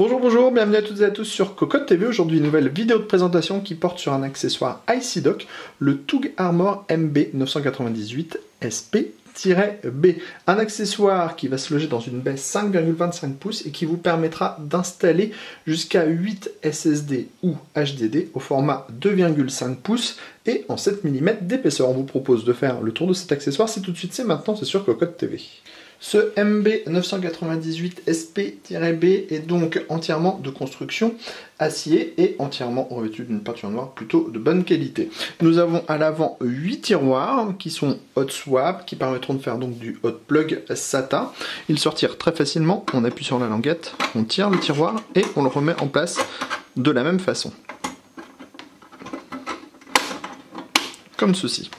Bonjour, bonjour, bienvenue à toutes et à tous sur Cocotte TV. Aujourd'hui, une nouvelle vidéo de présentation qui porte sur un accessoire IC-Dock, le TUG Armor MB998 SP-B. Un accessoire qui va se loger dans une baie 5,25 pouces et qui vous permettra d'installer jusqu'à 8 SSD ou HDD au format 2,5 pouces et en 7 mm d'épaisseur. On vous propose de faire le tour de cet accessoire. C'est tout de suite, c'est maintenant, c'est sur Cocotte TV. Ce MB998SP-B est donc entièrement de construction acier et entièrement revêtu d'une peinture noire plutôt de bonne qualité. Nous avons à l'avant 8 tiroirs qui sont hot swap, qui permettront de faire donc du hot plug SATA. Ils sortirent très facilement, on appuie sur la languette, on tire le tiroir et on le remet en place de la même façon. Comme ceci.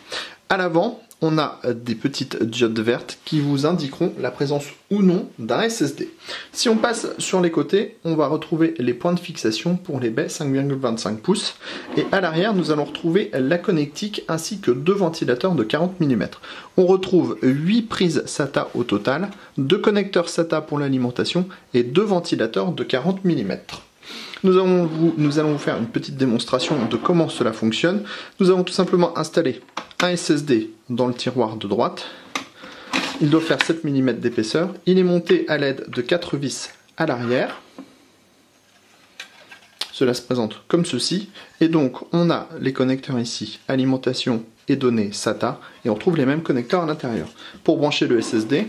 À l'avant, on a des petites diodes vertes qui vous indiqueront la présence ou non d'un SSD. Si on passe sur les côtés, on va retrouver les points de fixation pour les baies 5,25 pouces. Et à l'arrière, nous allons retrouver la connectique ainsi que deux ventilateurs de 40 mm. On retrouve 8 prises SATA au total, deux connecteurs SATA pour l'alimentation et deux ventilateurs de 40 mm. Nous allons, vous, faire une petite démonstration de comment cela fonctionne. Nous allons tout simplement installer un SSD dans le tiroir de droite. Il doit faire 7 mm d'épaisseur. Il est monté à l'aide de 4 vis à l'arrière. Cela se présente comme ceci. Et donc on a les connecteurs ici, alimentation et données SATA. Et on trouve les mêmes connecteurs à l'intérieur. Pour brancher le SSD,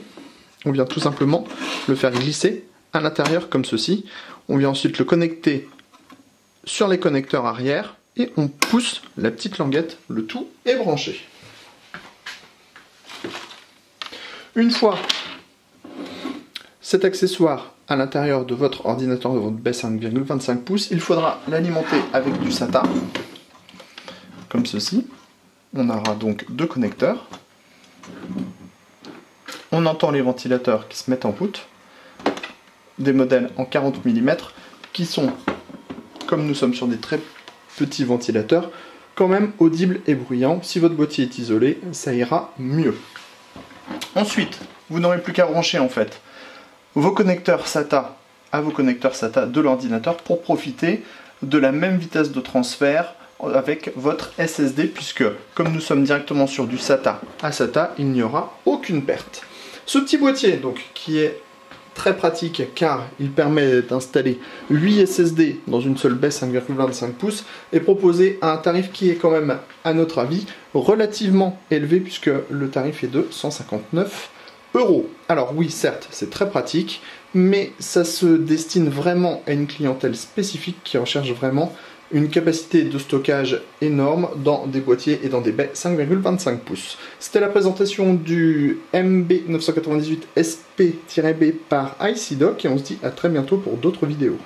on vient tout simplement le faire glisser à l'intérieur comme ceci. On vient ensuite le connecter sur les connecteurs arrière et on pousse la petite languette, le tout est branché. Une fois cet accessoire à l'intérieur de votre ordinateur de votre baie 5,25 pouces, il faudra l'alimenter avec du SATA, comme ceci. On aura donc deux connecteurs. On entend les ventilateurs qui se mettent en route, des modèles en 40 mm qui sont, comme nous sommes sur des très petit ventilateur, quand même audible et bruyant. Si votre boîtier est isolé, ça ira mieux. Ensuite, vous n'aurez plus qu'à brancher en fait vos connecteurs SATA à vos connecteurs SATA de l'ordinateur pour profiter de la même vitesse de transfert avec votre SSD puisque comme nous sommes directement sur du SATA à SATA, il n'y aura aucune perte. Ce petit boîtier donc qui est très pratique car il permet d'installer 8 SSD dans une seule baie 5,25 pouces et proposé à un tarif qui est quand même, à notre avis, relativement élevé puisque le tarif est de 159 euros. Alors oui, certes, c'est très pratique, mais ça se destine vraiment à une clientèle spécifique qui recherche vraiment une capacité de stockage énorme dans des boîtiers et dans des baies 5,25 pouces. C'était la présentation du MB998 SP-B par ICDoc et on se dit à très bientôt pour d'autres vidéos.